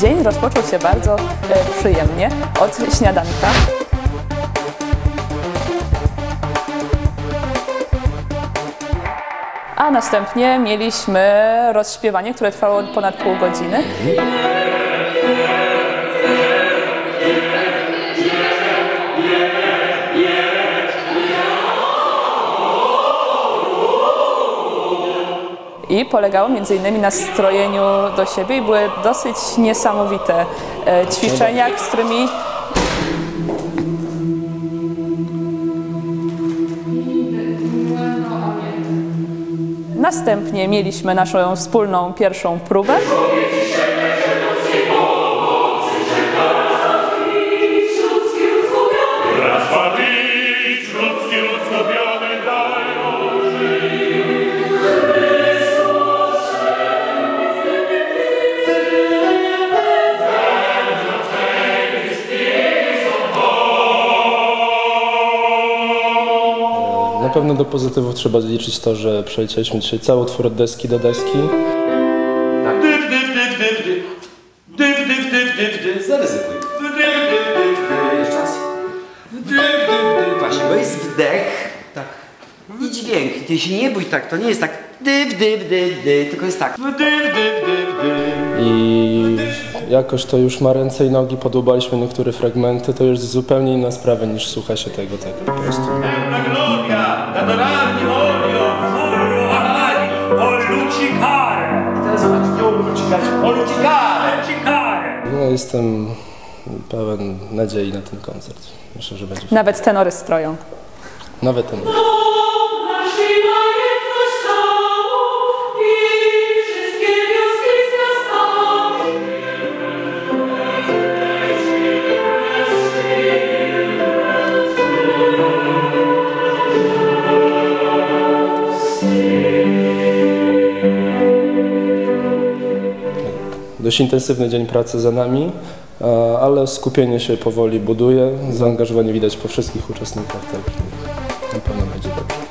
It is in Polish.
Dzień rozpoczął się bardzo e, przyjemnie od śniadanka. A następnie mieliśmy rozśpiewanie, które trwało ponad pół godziny. I polegało między innymi na strojeniu do siebie i były dosyć niesamowite e, ćwiczenia, z którymi Następnie mieliśmy naszą wspólną pierwszą próbę. Na pewno do pozytywów trzeba zliczyć to, że przelecieliśmy dzisiaj cały utwór od deski do deski. Dyw, dyw, dyw, dyw, dyw. Dyw, dyw, dyw, dyw, dyw. Zaryzykuj. Dyw, dyw, dyw, dyw. Jeszcze raz. Dyw, dyw, dyw. Właśnie, bo jest wdech. Tak. I dźwięk. Ty się nie bój tak, to nie jest tak dyw, dyw, dyw, dyw, tylko jest tak. Dyw, dyw, dyw, dyw. I jakoś to już ma ręce i nogi, podłubaliśmy niektóre fragmenty, to już zupełnie inna sprawa niż słucha się tego tak po prostu. No, jestem pełen nadziei na ten koncert. Myślę, że będzie Nawet tenory stroją. nawet ten. Dość intensywny dzień pracy za nami, ale skupienie się powoli buduje, zaangażowanie widać po wszystkich uczestnikach, tak na pewno będzie dobrze.